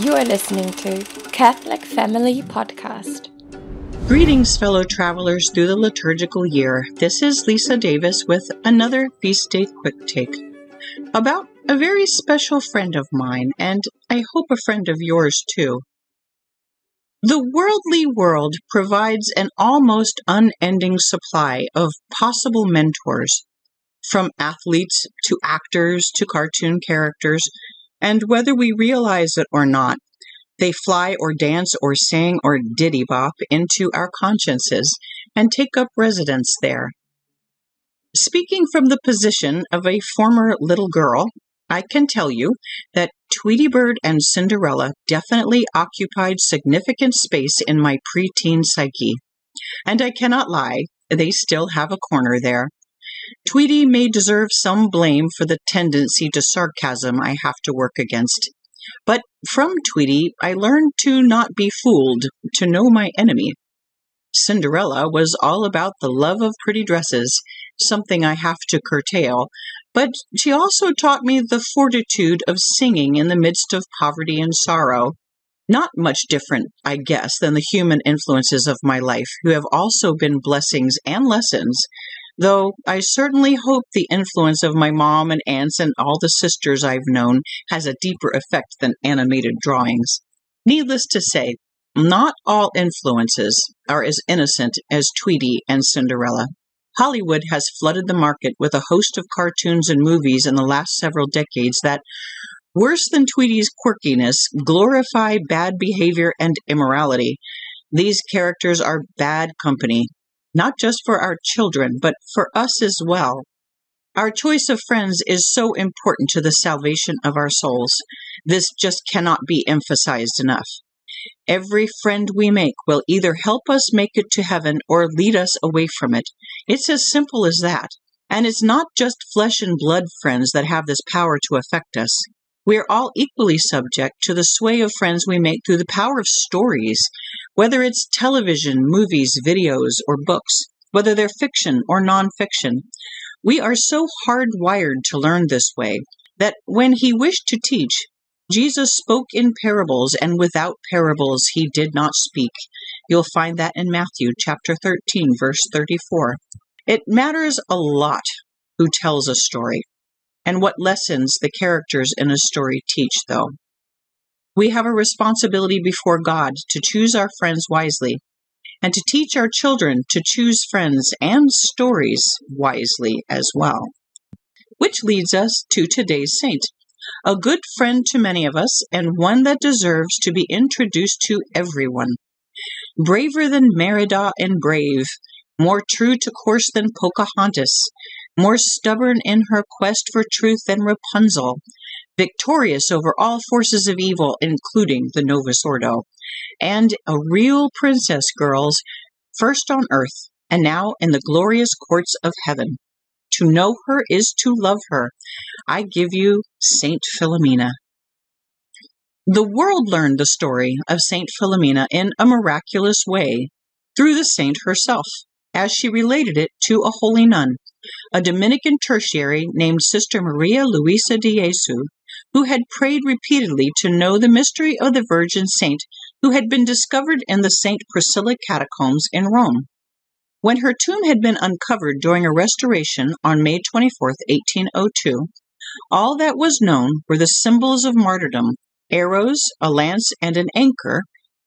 You are listening to Catholic Family Podcast. Greetings, fellow travelers through the liturgical year. This is Lisa Davis with another Feast Day Quick Take about a very special friend of mine, and I hope a friend of yours too. The worldly world provides an almost unending supply of possible mentors, from athletes to actors to cartoon characters, and whether we realize it or not, they fly or dance or sing or diddy bop into our consciences and take up residence there. Speaking from the position of a former little girl, I can tell you that Tweety Bird and Cinderella definitely occupied significant space in my preteen psyche. And I cannot lie, they still have a corner there. Tweety may deserve some blame for the tendency to sarcasm I have to work against. But from Tweety, I learned to not be fooled, to know my enemy. Cinderella was all about the love of pretty dresses, something I have to curtail, but she also taught me the fortitude of singing in the midst of poverty and sorrow. Not much different, I guess, than the human influences of my life, who have also been blessings and lessons, though I certainly hope the influence of my mom and aunts and all the sisters I've known has a deeper effect than animated drawings. Needless to say, not all influences are as innocent as Tweety and Cinderella. Hollywood has flooded the market with a host of cartoons and movies in the last several decades that, worse than Tweety's quirkiness, glorify bad behavior and immorality. These characters are bad company, not just for our children, but for us as well. Our choice of friends is so important to the salvation of our souls. This just cannot be emphasized enough. Every friend we make will either help us make it to heaven or lead us away from it. It's as simple as that. And it's not just flesh and blood friends that have this power to affect us. We are all equally subject to the sway of friends we make through the power of stories, whether it's television, movies, videos, or books, whether they're fiction or nonfiction. We are so hardwired to learn this way that when he wished to teach, Jesus spoke in parables, and without parables he did not speak. You'll find that in Matthew chapter 13, verse 34. It matters a lot who tells a story and what lessons the characters in a story teach, though. We have a responsibility before God to choose our friends wisely and to teach our children to choose friends and stories wisely as well. Which leads us to today's saint, a good friend to many of us and one that deserves to be introduced to everyone. Braver than Merida and Brave, more true to course than Pocahontas, more stubborn in her quest for truth than Rapunzel, victorious over all forces of evil, including the Novus Ordo, and a real princess, girls, first on earth and now in the glorious courts of heaven. To know her is to love her. I give you Saint Philomena. The world learned the story of Saint Philomena in a miraculous way through the saint herself, as she related it to a holy nun a Dominican tertiary named Sister Maria Luisa de Jesu, who had prayed repeatedly to know the mystery of the Virgin Saint who had been discovered in the St. Priscilla catacombs in Rome. When her tomb had been uncovered during a restoration on May 24, 1802, all that was known were the symbols of martyrdom arrows, a lance, and an anchor,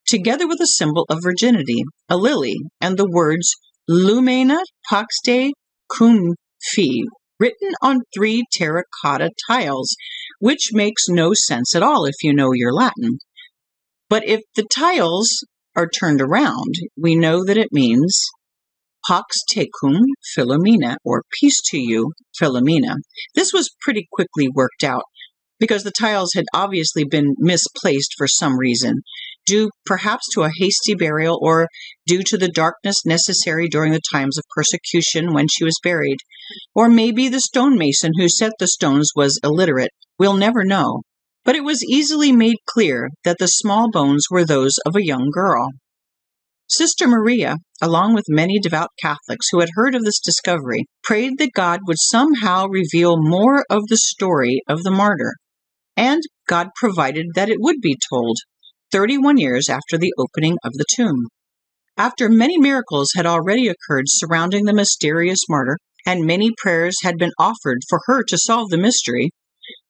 together with a symbol of virginity, a lily, and the words Lumina Pax Dei cum Fi, written on three terracotta tiles, which makes no sense at all if you know your Latin. But if the tiles are turned around, we know that it means Pax tecum Philomena, or peace to you, Philomena. This was pretty quickly worked out because the tiles had obviously been misplaced for some reason due perhaps to a hasty burial or due to the darkness necessary during the times of persecution when she was buried. Or maybe the stonemason who set the stones was illiterate. We'll never know. But it was easily made clear that the small bones were those of a young girl. Sister Maria, along with many devout Catholics who had heard of this discovery, prayed that God would somehow reveal more of the story of the martyr. And God provided that it would be told, 31 years after the opening of the tomb. After many miracles had already occurred surrounding the mysterious martyr, and many prayers had been offered for her to solve the mystery,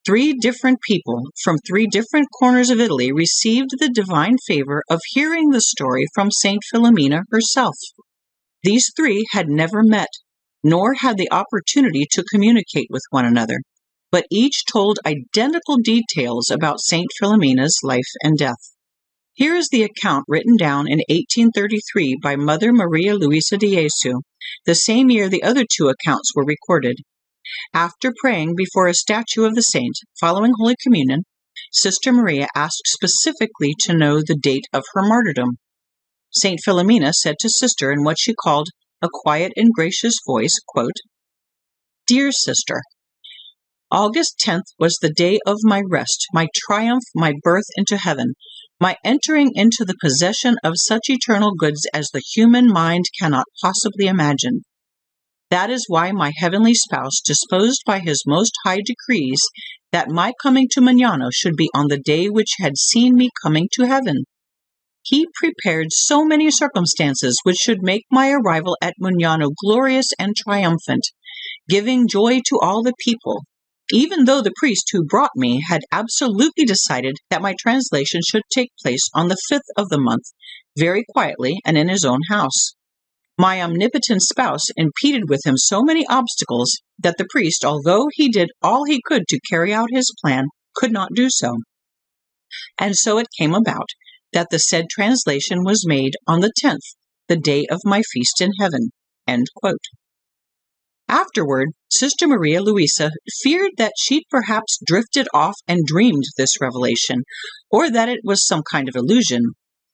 three different people from three different corners of Italy received the divine favor of hearing the story from Saint Philomena herself. These three had never met, nor had the opportunity to communicate with one another, but each told identical details about Saint Philomena's life and death. Here is the account written down in 1833 by Mother Maria Luisa de Jesu, the same year the other two accounts were recorded. After praying before a statue of the saint, following Holy Communion, Sister Maria asked specifically to know the date of her martyrdom. Saint Philomena said to Sister in what she called a quiet and gracious voice, quote, Dear Sister, August 10th was the day of my rest, my triumph, my birth into heaven, my entering into the possession of such eternal goods as the human mind cannot possibly imagine. That is why my heavenly spouse disposed by his most high decrees that my coming to Mugnano should be on the day which had seen me coming to heaven. He prepared so many circumstances which should make my arrival at Mugnano glorious and triumphant, giving joy to all the people, even though the priest who brought me had absolutely decided that my translation should take place on the fifth of the month, very quietly and in his own house. My omnipotent spouse impeded with him so many obstacles that the priest, although he did all he could to carry out his plan, could not do so. And so it came about that the said translation was made on the tenth, the day of my feast in heaven. Afterward, Sister Maria Luisa feared that she'd perhaps drifted off and dreamed this revelation, or that it was some kind of illusion,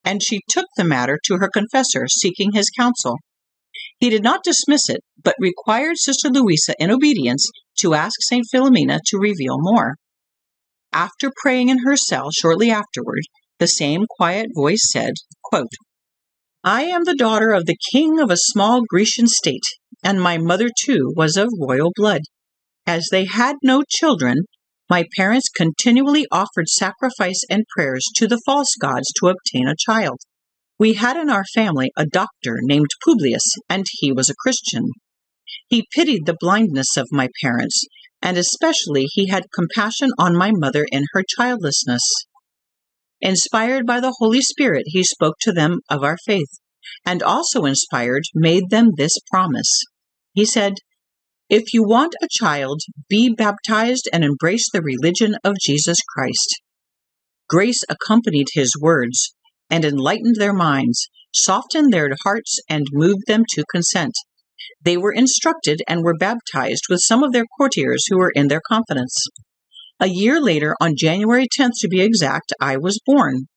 and she took the matter to her confessor, seeking his counsel. He did not dismiss it, but required Sister Luisa, in obedience, to ask St. Philomena to reveal more. After praying in her cell shortly afterward, the same quiet voice said, quote, I am the daughter of the king of a small Grecian state, and my mother too was of royal blood. As they had no children, my parents continually offered sacrifice and prayers to the false gods to obtain a child. We had in our family a doctor named Publius, and he was a Christian. He pitied the blindness of my parents, and especially he had compassion on my mother in her childlessness. Inspired by the Holy Spirit, he spoke to them of our faith, and also inspired, made them this promise. He said, If you want a child, be baptized and embrace the religion of Jesus Christ. Grace accompanied his words and enlightened their minds, softened their hearts, and moved them to consent. They were instructed and were baptized with some of their courtiers who were in their confidence. A year later, on January 10th to be exact, I was born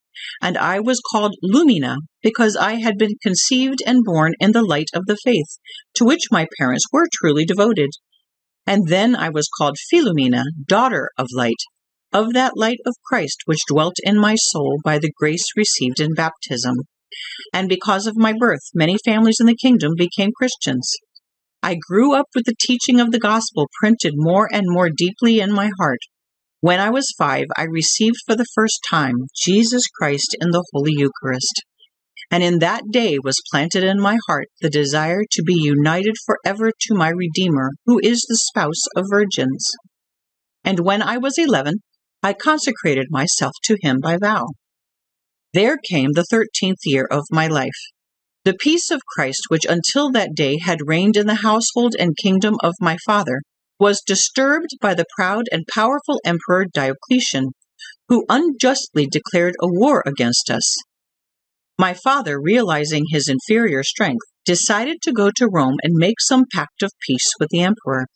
and I was called Lumina because I had been conceived and born in the light of the faith, to which my parents were truly devoted. And then I was called Philomena, daughter of light, of that light of Christ which dwelt in my soul by the grace received in baptism. And because of my birth, many families in the kingdom became Christians. I grew up with the teaching of the gospel printed more and more deeply in my heart, when I was five, I received for the first time Jesus Christ in the Holy Eucharist. And in that day was planted in my heart the desire to be united forever to my Redeemer, who is the spouse of virgins. And when I was eleven, I consecrated myself to him by vow. There came the thirteenth year of my life. The peace of Christ, which until that day had reigned in the household and kingdom of my father, was disturbed by the proud and powerful Emperor Diocletian, who unjustly declared a war against us. My father, realizing his inferior strength, decided to go to Rome and make some pact of peace with the emperor.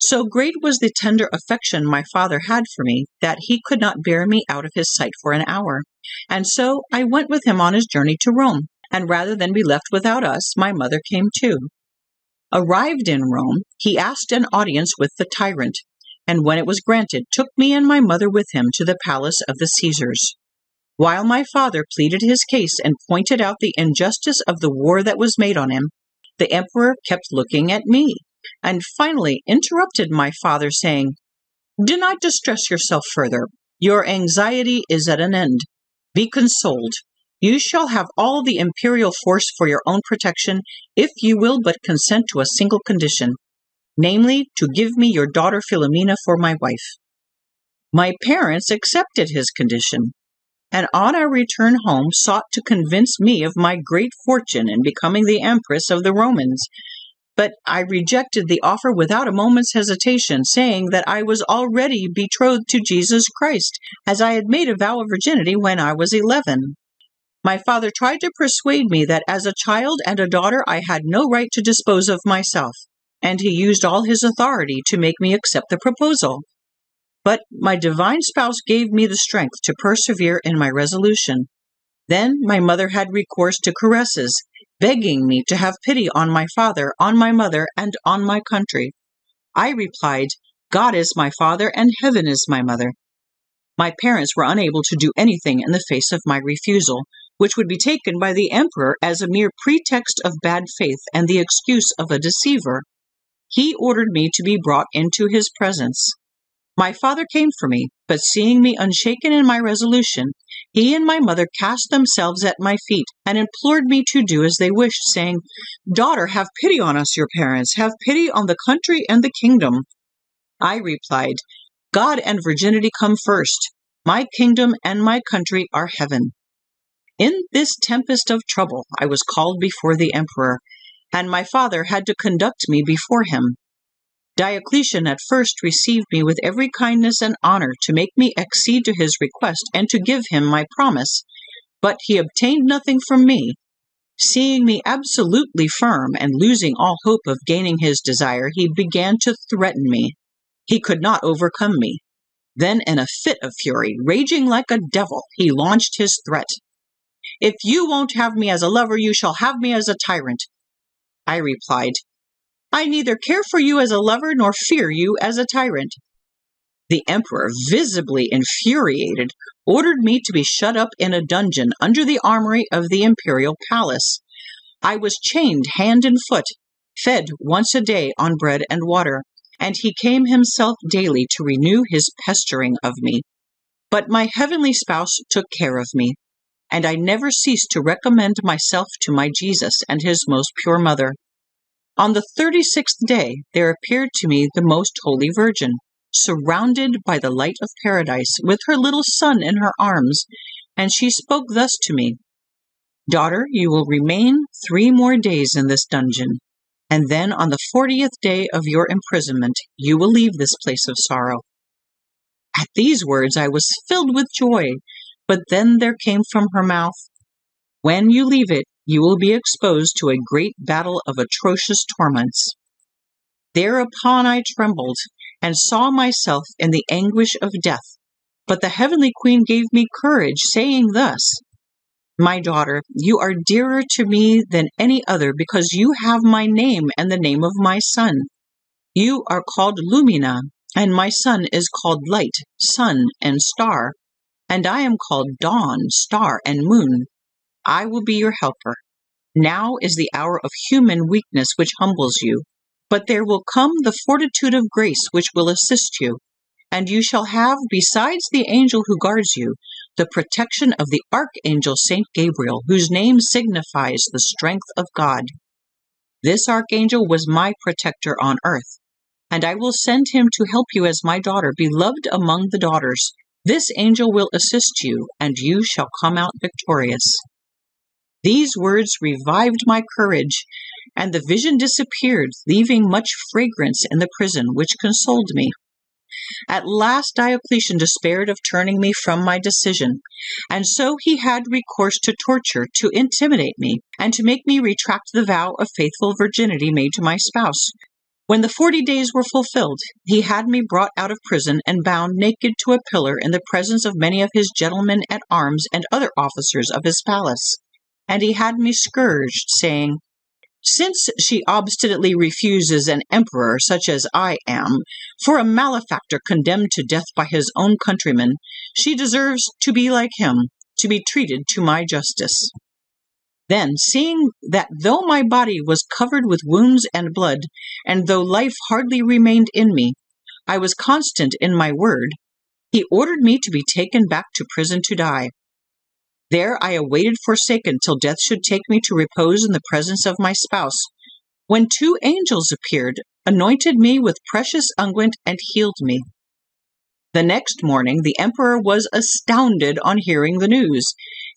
So great was the tender affection my father had for me that he could not bear me out of his sight for an hour. And so I went with him on his journey to Rome, and rather than be left without us, my mother came too. Arrived in Rome, he asked an audience with the tyrant, and when it was granted, took me and my mother with him to the palace of the Caesars. While my father pleaded his case and pointed out the injustice of the war that was made on him, the emperor kept looking at me, and finally interrupted my father, saying, Do not distress yourself further. Your anxiety is at an end. Be consoled. You shall have all the imperial force for your own protection if you will but consent to a single condition, namely, to give me your daughter Philomena for my wife. My parents accepted his condition, and on our return home sought to convince me of my great fortune in becoming the Empress of the Romans. But I rejected the offer without a moment's hesitation, saying that I was already betrothed to Jesus Christ, as I had made a vow of virginity when I was eleven. My father tried to persuade me that as a child and a daughter I had no right to dispose of myself, and he used all his authority to make me accept the proposal. But my divine spouse gave me the strength to persevere in my resolution. Then my mother had recourse to caresses, begging me to have pity on my father, on my mother, and on my country. I replied, God is my father, and heaven is my mother. My parents were unable to do anything in the face of my refusal, which would be taken by the emperor as a mere pretext of bad faith and the excuse of a deceiver. He ordered me to be brought into his presence. My father came for me, but seeing me unshaken in my resolution, he and my mother cast themselves at my feet and implored me to do as they wished, saying, Daughter, have pity on us, your parents, have pity on the country and the kingdom. I replied, God and virginity come first. My kingdom and my country are heaven. In this tempest of trouble, I was called before the emperor, and my father had to conduct me before him. Diocletian at first received me with every kindness and honor to make me accede to his request and to give him my promise, but he obtained nothing from me. Seeing me absolutely firm and losing all hope of gaining his desire, he began to threaten me. He could not overcome me. Then, in a fit of fury, raging like a devil, he launched his threat. If you won't have me as a lover, you shall have me as a tyrant. I replied, I neither care for you as a lover nor fear you as a tyrant. The emperor, visibly infuriated, ordered me to be shut up in a dungeon under the armory of the imperial palace. I was chained hand and foot, fed once a day on bread and water, and he came himself daily to renew his pestering of me. But my heavenly spouse took care of me, and I never ceased to recommend myself to my Jesus and his most pure mother. On the thirty sixth day there appeared to me the most holy Virgin, surrounded by the light of paradise, with her little son in her arms, and she spoke thus to me Daughter, you will remain three more days in this dungeon, and then on the fortieth day of your imprisonment you will leave this place of sorrow. At these words I was filled with joy, but then there came from her mouth, When you leave it, you will be exposed to a great battle of atrocious torments. Thereupon I trembled and saw myself in the anguish of death. But the heavenly queen gave me courage, saying thus, My daughter, you are dearer to me than any other because you have my name and the name of my son. You are called Lumina, and my son is called Light, Sun, and Star, and I am called Dawn, Star, and Moon. I will be your helper. Now is the hour of human weakness which humbles you, but there will come the fortitude of grace which will assist you, and you shall have, besides the angel who guards you, the protection of the archangel Saint Gabriel, whose name signifies the strength of God. This archangel was my protector on earth, and I will send him to help you as my daughter, beloved among the daughters. This angel will assist you, and you shall come out victorious. These words revived my courage, and the vision disappeared, leaving much fragrance in the prison, which consoled me. At last Diocletian despaired of turning me from my decision, and so he had recourse to torture to intimidate me, and to make me retract the vow of faithful virginity made to my spouse. When the forty days were fulfilled, he had me brought out of prison and bound naked to a pillar in the presence of many of his gentlemen at arms and other officers of his palace and he had me scourged, saying, Since she obstinately refuses an emperor such as I am, for a malefactor condemned to death by his own countrymen, she deserves to be like him, to be treated to my justice. Then, seeing that though my body was covered with wounds and blood, and though life hardly remained in me, I was constant in my word, he ordered me to be taken back to prison to die. There I awaited forsaken till death should take me to repose in the presence of my spouse, when two angels appeared, anointed me with precious unguent, and healed me. The next morning the emperor was astounded on hearing the news.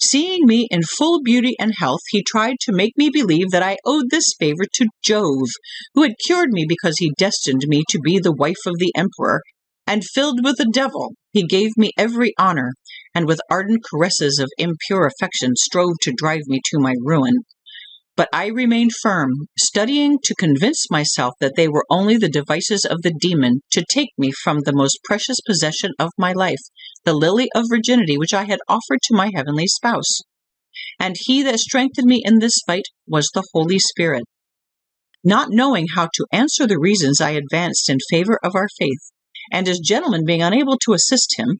Seeing me in full beauty and health, he tried to make me believe that I owed this favor to Jove, who had cured me because he destined me to be the wife of the emperor, and filled with the devil, he gave me every honor, and with ardent caresses of impure affection strove to drive me to my ruin. But I remained firm, studying to convince myself that they were only the devices of the demon to take me from the most precious possession of my life, the lily of virginity which I had offered to my heavenly spouse. And he that strengthened me in this fight was the Holy Spirit. Not knowing how to answer the reasons I advanced in favor of our faith, and his gentlemen being unable to assist him,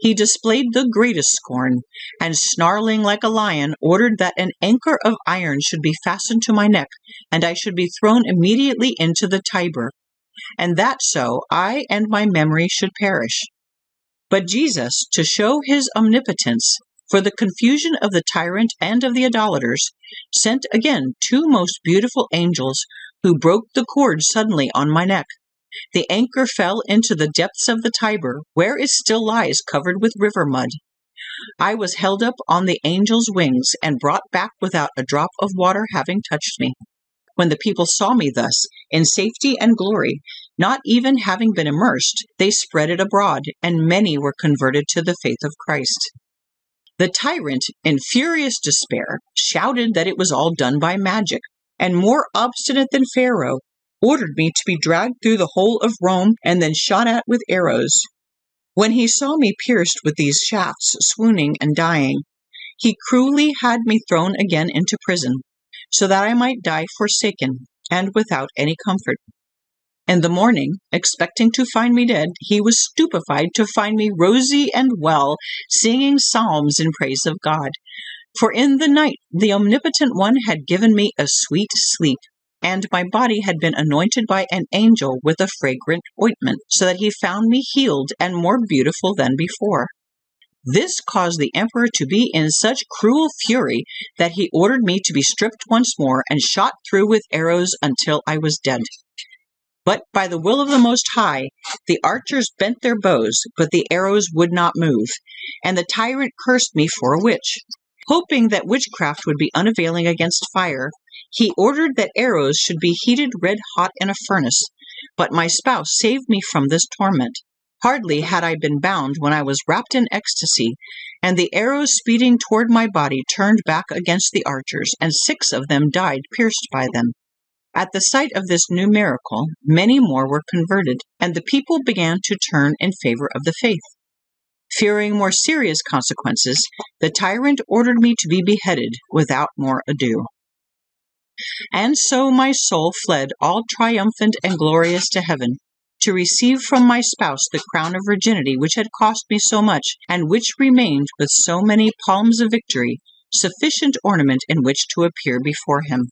he displayed the greatest scorn, and snarling like a lion, ordered that an anchor of iron should be fastened to my neck, and I should be thrown immediately into the Tiber, and that so I and my memory should perish. But Jesus, to show his omnipotence, for the confusion of the tyrant and of the idolaters, sent again two most beautiful angels, who broke the cord suddenly on my neck, the anchor fell into the depths of the Tiber, where it still lies covered with river mud. I was held up on the angel's wings and brought back without a drop of water having touched me. When the people saw me thus, in safety and glory, not even having been immersed, they spread it abroad, and many were converted to the faith of Christ. The tyrant, in furious despair, shouted that it was all done by magic, and more obstinate than Pharaoh, ordered me to be dragged through the whole of Rome and then shot at with arrows. When he saw me pierced with these shafts, swooning and dying, he cruelly had me thrown again into prison, so that I might die forsaken and without any comfort. In the morning, expecting to find me dead, he was stupefied to find me rosy and well, singing psalms in praise of God. For in the night the Omnipotent One had given me a sweet sleep and my body had been anointed by an angel with a fragrant ointment, so that he found me healed and more beautiful than before. This caused the emperor to be in such cruel fury that he ordered me to be stripped once more and shot through with arrows until I was dead. But by the will of the Most High, the archers bent their bows, but the arrows would not move, and the tyrant cursed me for a witch. Hoping that witchcraft would be unavailing against fire, he ordered that arrows should be heated red hot in a furnace, but my spouse saved me from this torment. Hardly had I been bound when I was wrapped in ecstasy, and the arrows speeding toward my body turned back against the archers, and six of them died pierced by them. At the sight of this new miracle, many more were converted, and the people began to turn in favor of the faith. Fearing more serious consequences, the tyrant ordered me to be beheaded without more ado. And so my soul fled all triumphant and glorious to heaven, to receive from my spouse the crown of virginity which had cost me so much, and which remained with so many palms of victory, sufficient ornament in which to appear before him.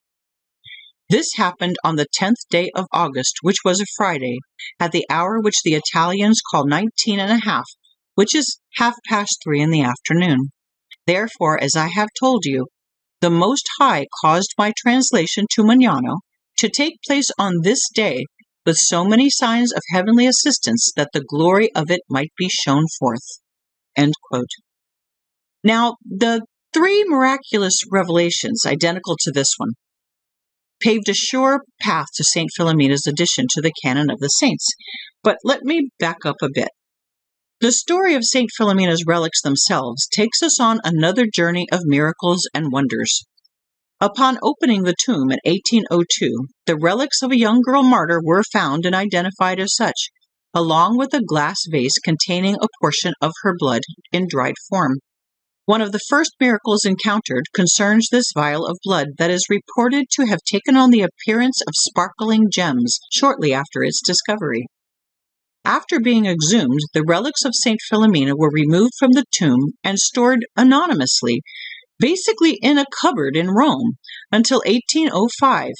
This happened on the tenth day of August, which was a Friday, at the hour which the Italians call nineteen and a half, which is half past three in the afternoon. Therefore, as I have told you, the Most High caused my translation to Mugnano to take place on this day with so many signs of heavenly assistance that the glory of it might be shown forth. Now, the three miraculous revelations, identical to this one, paved a sure path to St. Philomena's addition to the canon of the saints. But let me back up a bit. The story of St. Philomena's relics themselves takes us on another journey of miracles and wonders. Upon opening the tomb in 1802, the relics of a young girl martyr were found and identified as such, along with a glass vase containing a portion of her blood in dried form. One of the first miracles encountered concerns this vial of blood that is reported to have taken on the appearance of sparkling gems shortly after its discovery. After being exhumed, the relics of St. Philomena were removed from the tomb and stored anonymously, basically in a cupboard in Rome, until 1805,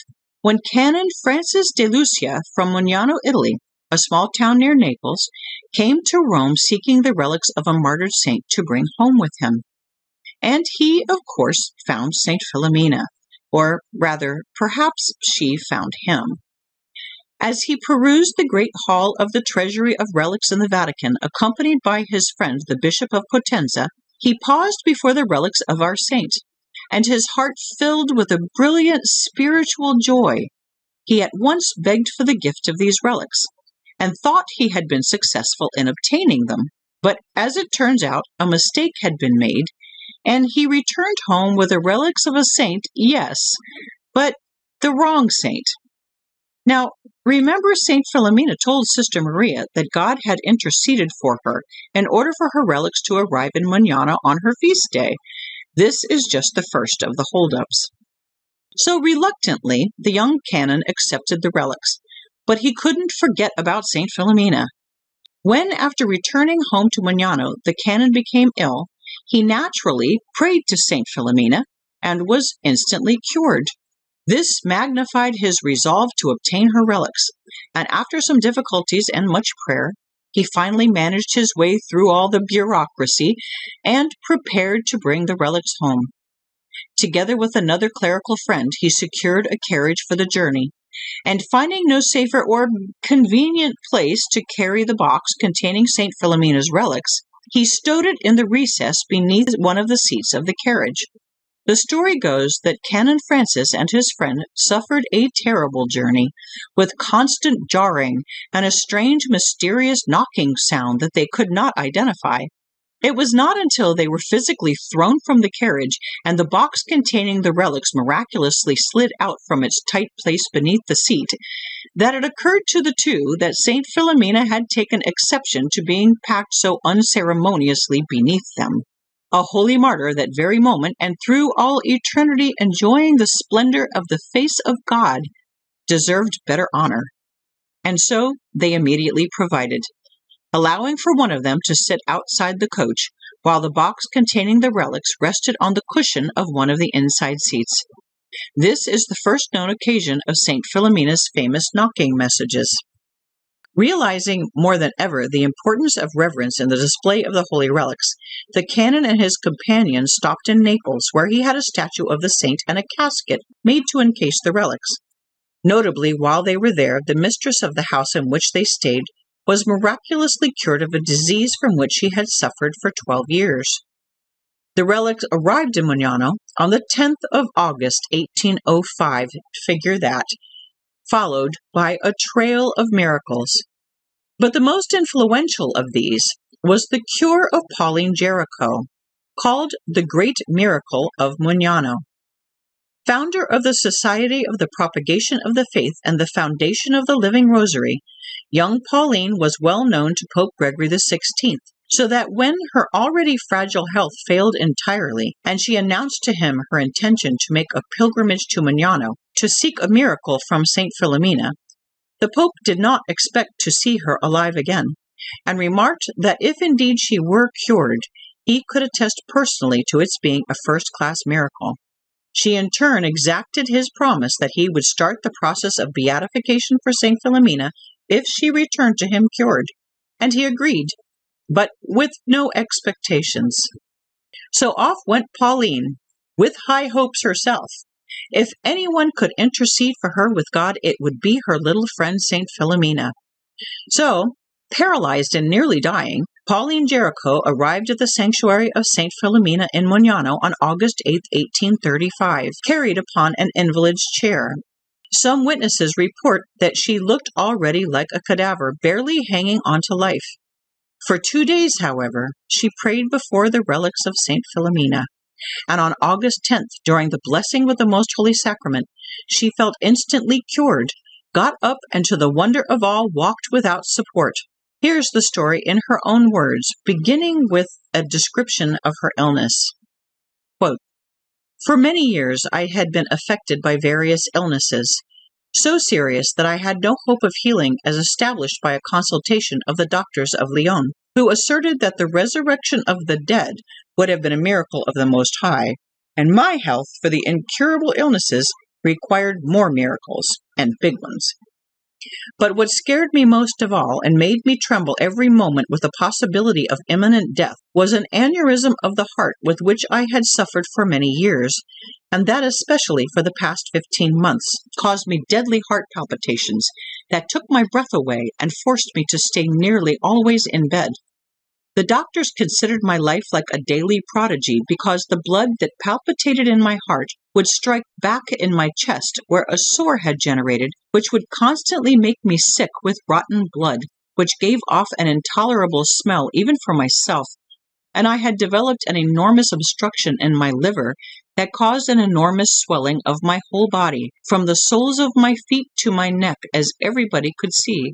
when Canon Francis de Lucia from Mugnano, Italy, a small town near Naples, came to Rome seeking the relics of a martyred saint to bring home with him. And he, of course, found St. Philomena, or rather, perhaps she found him. As he perused the great hall of the Treasury of Relics in the Vatican, accompanied by his friend the Bishop of Potenza, he paused before the relics of our saint, and his heart filled with a brilliant spiritual joy. He at once begged for the gift of these relics, and thought he had been successful in obtaining them. But as it turns out, a mistake had been made, and he returned home with the relics of a saint, yes, but the wrong saint. Now, remember, St. Philomena told Sister Maria that God had interceded for her in order for her relics to arrive in Mugnano on her feast day. This is just the first of the holdups. So reluctantly, the young canon accepted the relics, but he couldn't forget about St. Philomena. When, after returning home to Mugnano, the canon became ill, he naturally prayed to St. Philomena and was instantly cured. This magnified his resolve to obtain her relics, and after some difficulties and much prayer, he finally managed his way through all the bureaucracy and prepared to bring the relics home. Together with another clerical friend, he secured a carriage for the journey, and finding no safer or convenient place to carry the box containing St. Philomena's relics, he stowed it in the recess beneath one of the seats of the carriage. The story goes that Canon Francis and his friend suffered a terrible journey, with constant jarring and a strange, mysterious knocking sound that they could not identify. It was not until they were physically thrown from the carriage and the box containing the relics miraculously slid out from its tight place beneath the seat that it occurred to the two that St. Philomena had taken exception to being packed so unceremoniously beneath them a holy martyr that very moment, and through all eternity enjoying the splendor of the face of God, deserved better honor. And so they immediately provided, allowing for one of them to sit outside the coach, while the box containing the relics rested on the cushion of one of the inside seats. This is the first known occasion of St. Philomena's famous knocking messages. Realizing more than ever the importance of reverence in the display of the holy relics, the canon and his companion stopped in Naples, where he had a statue of the saint and a casket made to encase the relics. Notably, while they were there, the mistress of the house in which they stayed was miraculously cured of a disease from which she had suffered for twelve years. The relics arrived in Mugnano on the 10th of August, 1805, figure that, followed by a trail of miracles. But the most influential of these was the cure of Pauline Jaricot, called the Great Miracle of Mugnano. Founder of the Society of the Propagation of the Faith and the Foundation of the Living Rosary, young Pauline was well known to Pope Gregory XVI, so that when her already fragile health failed entirely, and she announced to him her intention to make a pilgrimage to Mugnano to seek a miracle from St. Philomena, the Pope did not expect to see her alive again, and remarked that if indeed she were cured, he could attest personally to its being a first class miracle. She in turn exacted his promise that he would start the process of beatification for St. Philomena if she returned to him cured, and he agreed, but with no expectations. So off went Pauline, with high hopes herself. If anyone could intercede for her with God, it would be her little friend St. Philomena. So, paralyzed and nearly dying, Pauline Jaricot arrived at the sanctuary of St. Philomena in Mugnano on August 8, 1835, carried upon an invalid's chair. Some witnesses report that she looked already like a cadaver, barely hanging on to life. For two days, however, she prayed before the relics of St. Philomena, and on August 10th, during the blessing with the Most Holy Sacrament, she felt instantly cured, got up, and to the wonder of all, walked without support. Here's the story in her own words, beginning with a description of her illness. Quote, For many years I had been affected by various illnesses, so serious that I had no hope of healing as established by a consultation of the doctors of Lyon, who asserted that the resurrection of the dead would have been a miracle of the Most High, and my health for the incurable illnesses required more miracles, and big ones. But what scared me most of all and made me tremble every moment with the possibility of imminent death was an aneurysm of the heart with which I had suffered for many years, and that especially for the past 15 months, caused me deadly heart palpitations that took my breath away and forced me to stay nearly always in bed. The doctors considered my life like a daily prodigy because the blood that palpitated in my heart would strike back in my chest where a sore had generated, which would constantly make me sick with rotten blood, which gave off an intolerable smell even for myself. And I had developed an enormous obstruction in my liver that caused an enormous swelling of my whole body, from the soles of my feet to my neck, as everybody could see.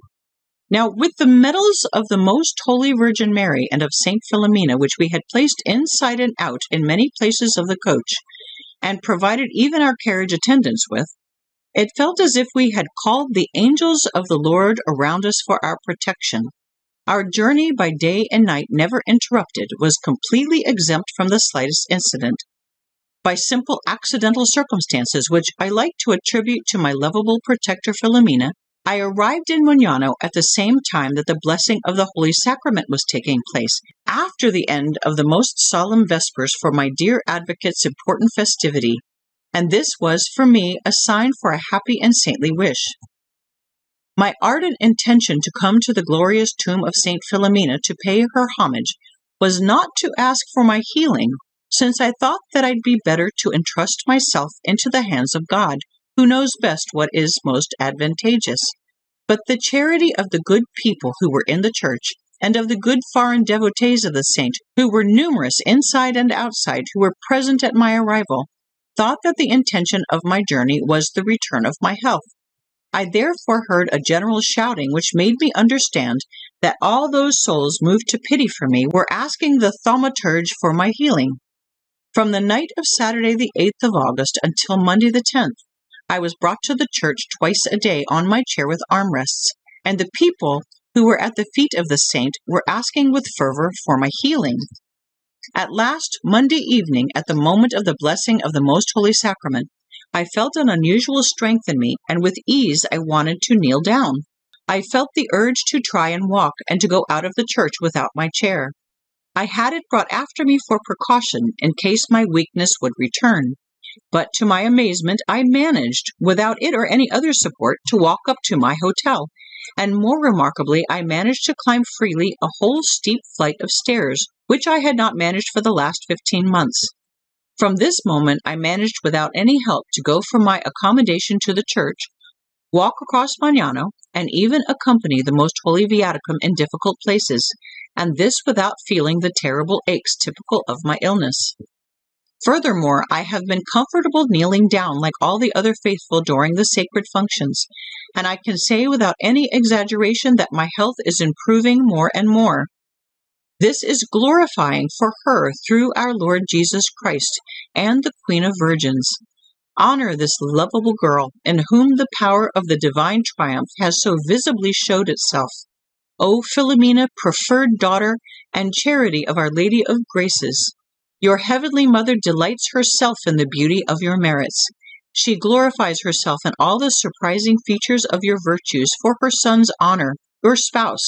Now, with the medals of the Most Holy Virgin Mary and of Saint Philomena, which we had placed inside and out in many places of the coach, and provided even our carriage attendants with, it felt as if we had called the angels of the Lord around us for our protection. Our journey by day and night, never interrupted, was completely exempt from the slightest incident. By simple accidental circumstances, which I like to attribute to my lovable protector Philomena, I arrived in Mugnano at the same time that the blessing of the Holy Sacrament was taking place, after the end of the most solemn Vespers for my dear advocate's important festivity, and this was for me a sign for a happy and saintly wish. My ardent intention to come to the glorious tomb of Saint Philomena to pay her homage was not to ask for my healing, since I thought that I'd be better to entrust myself into the hands of God, who knows best what is most advantageous. But the charity of the good people who were in the church, and of the good foreign devotees of the saint, who were numerous inside and outside, who were present at my arrival, thought that the intention of my journey was the return of my health. I therefore heard a general shouting which made me understand that all those souls moved to pity for me were asking the thaumaturge for my healing. From the night of Saturday the 8th of August until Monday the 10th, I was brought to the church twice a day on my chair with armrests, and the people who were at the feet of the saint were asking with fervor for my healing. At last, Monday evening, at the moment of the blessing of the Most Holy Sacrament, I felt an unusual strength in me, and with ease I wanted to kneel down. I felt the urge to try and walk and to go out of the church without my chair. I had it brought after me for precaution in case my weakness would return. But to my amazement, I managed, without it or any other support, to walk up to my hotel. And more remarkably, I managed to climb freely a whole steep flight of stairs, which I had not managed for the last fifteen months. From this moment, I managed without any help to go from my accommodation to the church, walk across Mugnano, and even accompany the Most Holy Viaticum in difficult places, and this without feeling the terrible aches typical of my illness. Furthermore, I have been comfortable kneeling down like all the other faithful during the sacred functions, and I can say without any exaggeration that my health is improving more and more. This is glorifying for her through our Lord Jesus Christ and the Queen of Virgins. Honor this lovable girl in whom the power of the divine triumph has so visibly showed itself. O Philomena, preferred daughter and charity of Our Lady of Graces, your heavenly mother delights herself in the beauty of your merits. She glorifies herself in all the surprising features of your virtues for her son's honor, your spouse,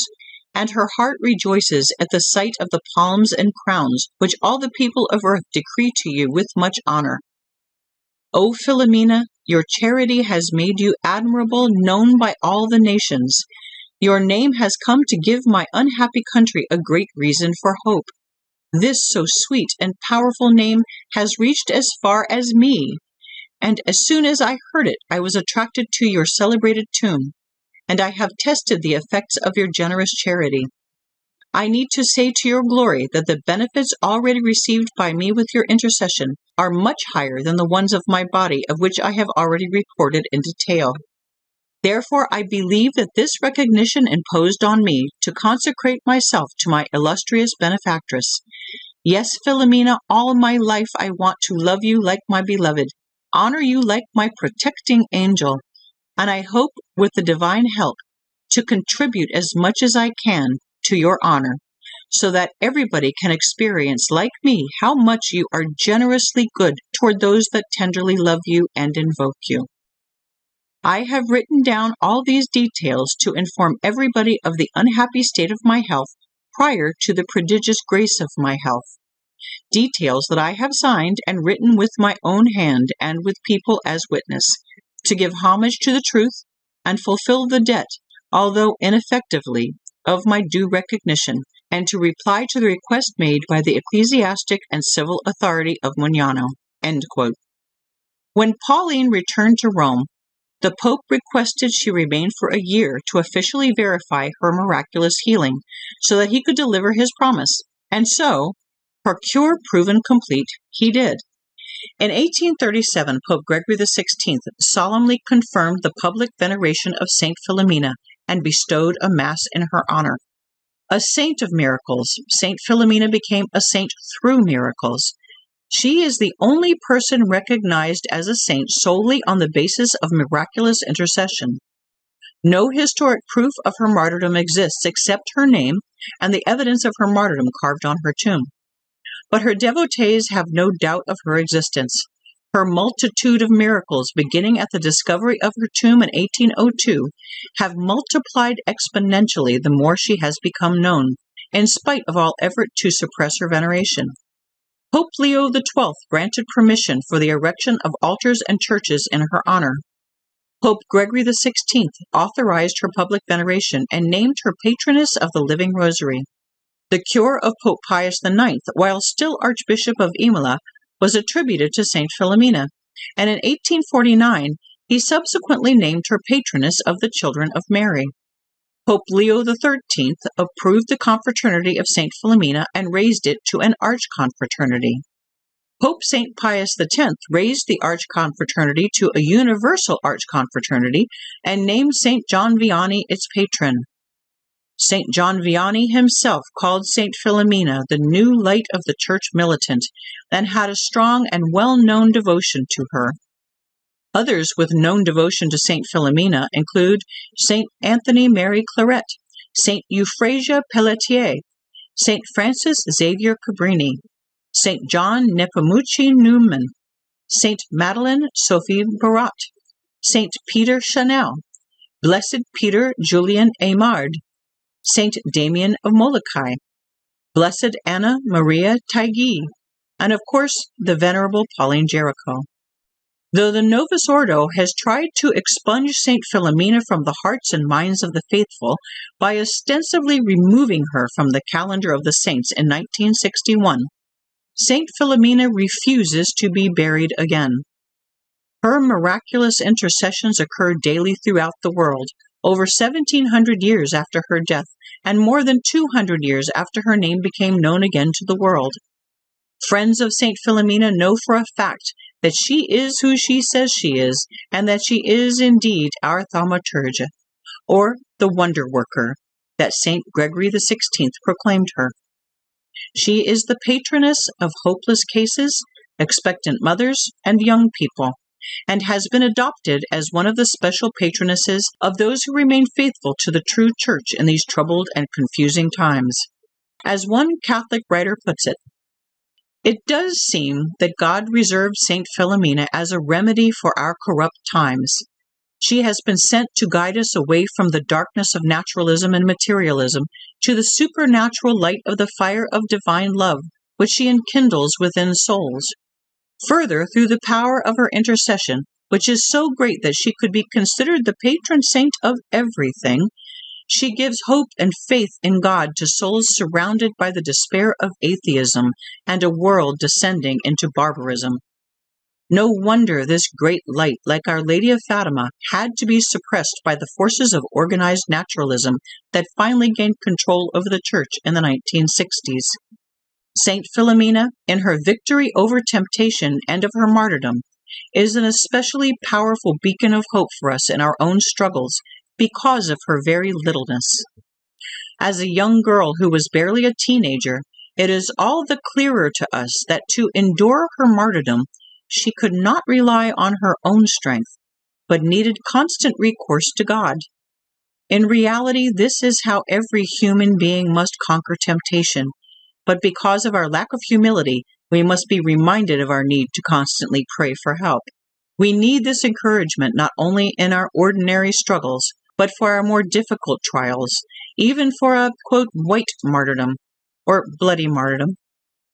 and her heart rejoices at the sight of the palms and crowns which all the people of earth decree to you with much honor. O Philomena, your charity has made you admirable, known by all the nations. Your name has come to give my unhappy country a great reason for hope. This so sweet and powerful name has reached as far as me, and as soon as I heard it, I was attracted to your celebrated tomb, and I have tested the effects of your generous charity. I need to say to your glory that the benefits already received by me with your intercession are much higher than the ones of my body, of which I have already reported in detail. Therefore, I believe that this recognition imposed on me to consecrate myself to my illustrious benefactress. Yes, Philomena, all my life I want to love you like my beloved, honor you like my protecting angel, and I hope, with the divine help, to contribute as much as I can to your honor, so that everybody can experience, like me, how much you are generously good toward those that tenderly love you and invoke you. I have written down all these details to inform everybody of the unhappy state of my health prior to the prodigious grace of my health. Details that I have signed and written with my own hand and with people as witness, to give homage to the truth and fulfill the debt, although ineffectively, of my due recognition, and to reply to the request made by the ecclesiastic and civil authority of Mugnano. When Pauline returned to Rome, the Pope requested she remain for a year to officially verify her miraculous healing, so that he could deliver his promise. And so, her cure proven complete, he did. In 1837, Pope Gregory XVI solemnly confirmed the public veneration of Saint Philomena and bestowed a Mass in her honor. A saint of miracles, Saint Philomena became a saint through miracles. She is the only person recognized as a saint solely on the basis of miraculous intercession. No historic proof of her martyrdom exists except her name and the evidence of her martyrdom carved on her tomb. But her devotees have no doubt of her existence. Her multitude of miracles, beginning at the discovery of her tomb in 1802, have multiplied exponentially the more she has become known, in spite of all effort to suppress her veneration. Pope Leo XII granted permission for the erection of altars and churches in her honor. Pope Gregory XVI authorized her public veneration and named her patroness of the Living Rosary. The cure of Pope Pius IX, while still Archbishop of Imola, was attributed to Saint Philomena, and in 1849 he subsequently named her patroness of the children of Mary. Pope Leo XIII approved the confraternity of Saint Philomena and raised it to an archconfraternity. Pope St. Pius X raised the archconfraternity to a universal archconfraternity and named St. John Vianney its patron. St. John Vianney himself called St. Philomena the new light of the church militant and had a strong and well known devotion to her. Others with known devotion to St. Philomena include St. Anthony Mary Claret, St. Euphrasia Pelletier, St. Francis Xavier Cabrini, St. John Nepomucene Newman, St. Madeleine Sophie Barat, St. Peter Chanel, Blessed Peter Julian Eymard, Saint Damien of Molokai, Blessed Anna Maria Taigi, and of course the Venerable Pauline Jaricot. Though the Novus Ordo has tried to expunge St. Philomena from the hearts and minds of the faithful by ostensibly removing her from the calendar of the saints in 1961, St. Philomena refuses to be buried again. Her miraculous intercessions occur daily throughout the world, over 1700 years after her death, and more than 200 years after her name became known again to the world. Friends of St. Philomena know for a fact that she is who she says she is, and that she is indeed our thaumaturge, or the wonder worker, that St. Gregory XVI proclaimed her. She is the patroness of hopeless cases, expectant mothers, and young people and has been adopted as one of the special patronesses of those who remain faithful to the true church in these troubled and confusing times. As one Catholic writer puts it, it does seem that God reserved St. Philomena as a remedy for our corrupt times. She has been sent to guide us away from the darkness of naturalism and materialism to the supernatural light of the fire of divine love, which she enkindles within souls. Further, through the power of her intercession, which is so great that she could be considered the patron saint of everything, she gives hope and faith in God to souls surrounded by the despair of atheism and a world descending into barbarism. No wonder this great light, like Our Lady of Fatima, had to be suppressed by the forces of organized naturalism that finally gained control over the Church in the 1960s. Saint Philomena, in her victory over temptation and of her martyrdom, is an especially powerful beacon of hope for us in our own struggles because of her very littleness. As a young girl who was barely a teenager, it is all the clearer to us that to endure her martyrdom, she could not rely on her own strength, but needed constant recourse to God. In reality, this is how every human being must conquer temptation but because of our lack of humility, we must be reminded of our need to constantly pray for help. We need this encouragement not only in our ordinary struggles, but for our more difficult trials, even for a quote, white martyrdom or bloody martyrdom.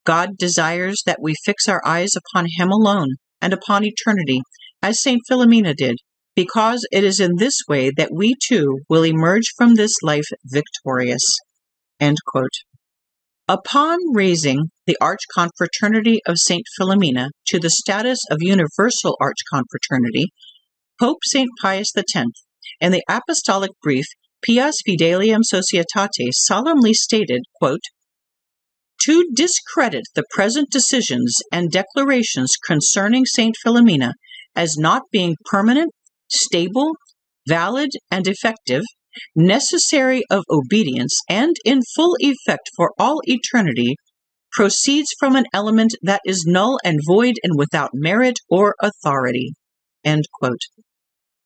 God desires that we fix our eyes upon Him alone and upon eternity, as St. Philomena did, because it is in this way that we too will emerge from this life victorious. Upon raising the Archconfraternity of St. Philomena to the status of universal Archconfraternity, Pope St. Pius X, in the apostolic brief Pias Fidelium Societate, solemnly stated, quote, to discredit the present decisions and declarations concerning St. Philomena as not being permanent, stable, valid, and effective, necessary of obedience, and in full effect for all eternity, proceeds from an element that is null and void and without merit or authority.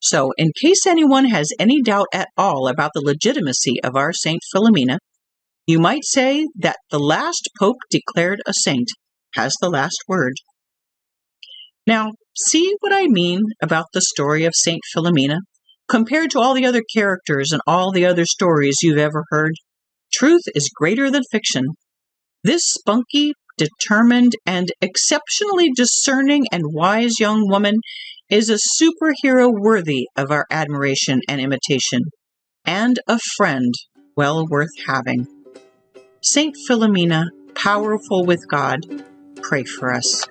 So, in case anyone has any doubt at all about the legitimacy of our Saint Philomena, you might say that the last pope declared a saint has the last word. Now, see what I mean about the story of Saint Philomena? Compared to all the other characters and all the other stories you've ever heard, truth is greater than fiction. This spunky, determined, and exceptionally discerning and wise young woman is a superhero worthy of our admiration and imitation, and a friend well worth having. Saint Philomena, powerful with God, pray for us.